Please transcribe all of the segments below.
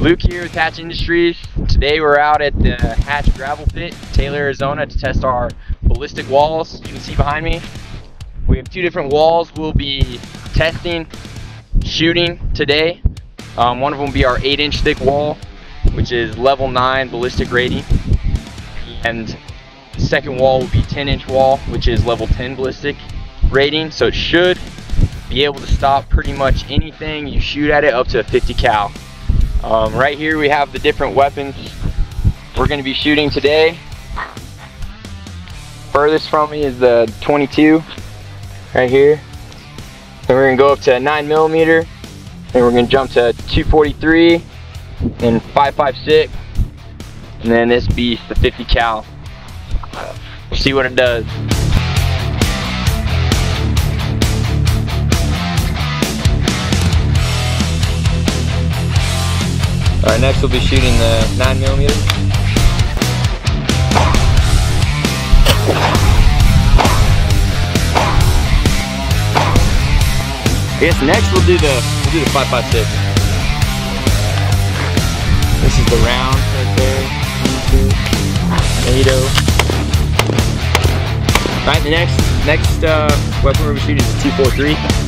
Luke here with Hatch Industries. Today we're out at the Hatch Gravel Pit, Taylor, Arizona to test our ballistic walls. You can see behind me. We have two different walls we'll be testing, shooting today. Um, one of them will be our 8 inch thick wall, which is level 9 ballistic rating. And the second wall will be 10 inch wall, which is level 10 ballistic rating. So it should be able to stop pretty much anything you shoot at it up to a 50 cal. Um, right here we have the different weapons we're going to be shooting today. Furthest from me is the 22 right here. Then we're going to go up to 9 millimeter. Then we're going to jump to 243 and 556. And then this beast, the 50 cal. We'll see what it does. Alright, next we'll be shooting the 9mm. I guess next we'll do the we'll do the 5.56. This is the round right there. NATO. Alright, the next next uh, weapon we're gonna shoot is the 243.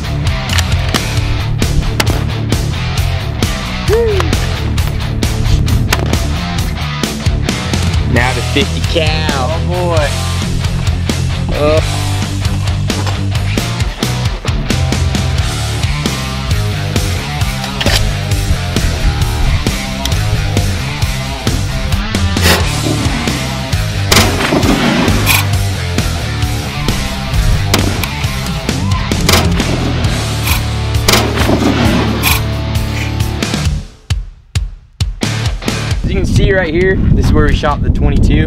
Now to 50 cal. Oh boy. Uh, you can see right here, this is where we shot the 22.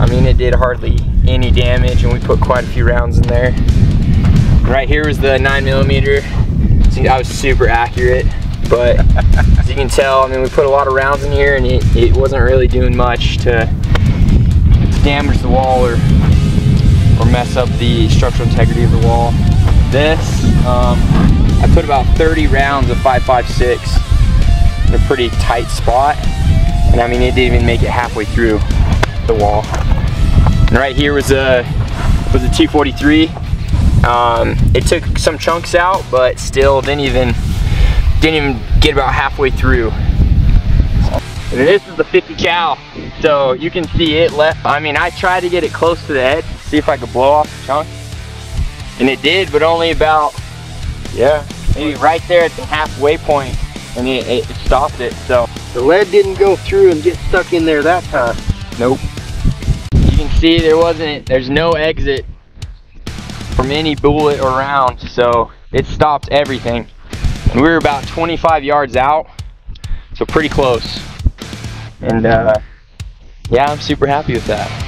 I mean, it did hardly any damage and we put quite a few rounds in there. Right here was the nine millimeter. See, I was super accurate, but as you can tell, I mean, we put a lot of rounds in here and it, it wasn't really doing much to damage the wall or, or mess up the structural integrity of the wall. This, um, I put about 30 rounds of 5.56 in a pretty tight spot. And I mean, it didn't even make it halfway through the wall. And right here was a was a 243. Um, it took some chunks out, but still didn't even didn't even get about halfway through. And this is the 50 cal, so you can see it left. I mean, I tried to get it close to the edge, see if I could blow off the chunk, and it did, but only about yeah, maybe right there at the halfway point, and it, it stopped it. So. The lead didn't go through and get stuck in there that time. Nope. You can see there wasn't, there's no exit from any bullet or round, so it stopped everything. And we were about 25 yards out, so pretty close. And uh, yeah, I'm super happy with that.